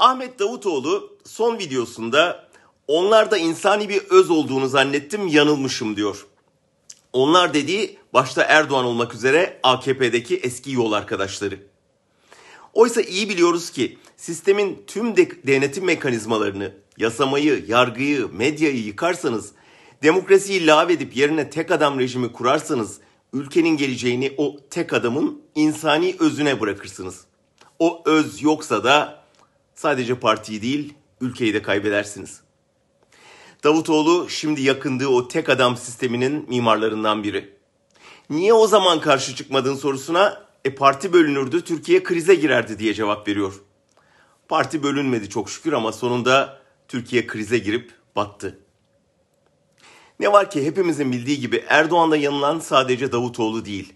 Ahmet Davutoğlu son videosunda onlar da insani bir öz olduğunu zannettim yanılmışım diyor. Onlar dediği başta Erdoğan olmak üzere AKP'deki eski yol arkadaşları. Oysa iyi biliyoruz ki sistemin tüm de- denetim mekanizmalarını, yasamayı, yargıyı, medyayı yıkarsanız, demokrasiyi lağvedip yerine tek adam rejimi kurarsanız, ülkenin geleceğini o tek adamın insani özüne bırakırsınız. O öz yoksa da sadece partiyi değil, ülkeyi de kaybedersiniz. Davutoğlu şimdi yakındığı o tek adam sisteminin mimarlarından biri. Niye o zaman karşı çıkmadın sorusuna e parti bölünürdü Türkiye krize girerdi diye cevap veriyor. Parti bölünmedi çok şükür ama sonunda Türkiye krize girip battı. Ne var ki hepimizin bildiği gibi Erdoğan'da yanılan sadece Davutoğlu değil.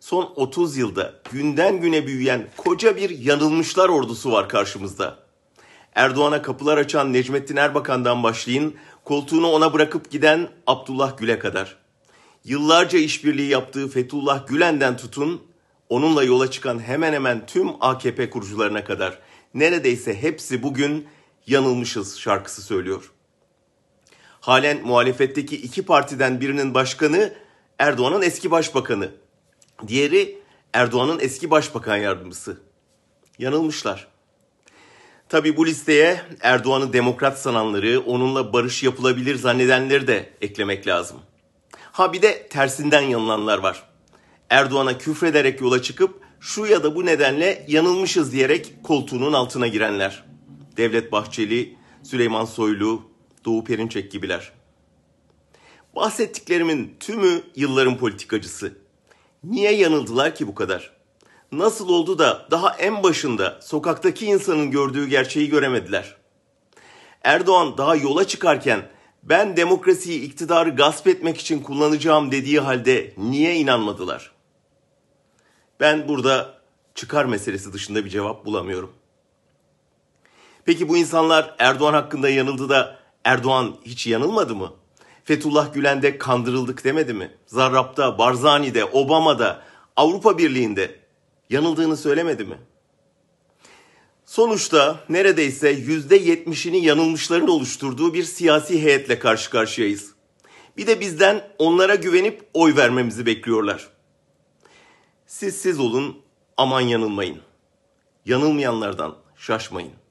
Son 30 yılda günden güne büyüyen koca bir yanılmışlar ordusu var karşımızda. Erdoğan'a kapılar açan Necmettin Erbakan'dan başlayın, koltuğunu ona bırakıp giden Abdullah Gül'e kadar. Yıllarca işbirliği yaptığı Fethullah Gülen'den tutun, onunla yola çıkan hemen hemen tüm AKP kurucularına kadar neredeyse hepsi bugün yanılmışız şarkısı söylüyor. Halen muhalefetteki iki partiden birinin başkanı Erdoğan'ın eski başbakanı. Diğeri Erdoğan'ın eski başbakan yardımcısı. Yanılmışlar. Tabi bu listeye Erdoğan'ı demokrat sananları, onunla barış yapılabilir zannedenleri de eklemek lazım. Ha bir de tersinden yanılanlar var. Erdoğan'a küfrederek yola çıkıp şu ya da bu nedenle yanılmışız diyerek koltuğunun altına girenler. Devlet Bahçeli, Süleyman Soylu, Doğu Perinçek gibiler. Bahsettiklerimin tümü yılların politikacısı. Niye yanıldılar ki bu kadar? Nasıl oldu da daha en başında sokaktaki insanın gördüğü gerçeği göremediler? Erdoğan daha yola çıkarken ben demokrasiyi iktidarı gasp etmek için kullanacağım dediği halde niye inanmadılar? Ben burada çıkar meselesi dışında bir cevap bulamıyorum. Peki bu insanlar Erdoğan hakkında yanıldı da Erdoğan hiç yanılmadı mı? Fethullah Gülen'de kandırıldık demedi mi? Zarrab'da, Barzani'de, Obama'da, Avrupa Birliği'nde yanıldığını söylemedi mi? Sonuçta neredeyse yüzde yetmişini yanılmışların oluşturduğu bir siyasi heyetle karşı karşıyayız. Bir de bizden onlara güvenip oy vermemizi bekliyorlar. Siz siz olun, aman yanılmayın. Yanılmayanlardan şaşmayın.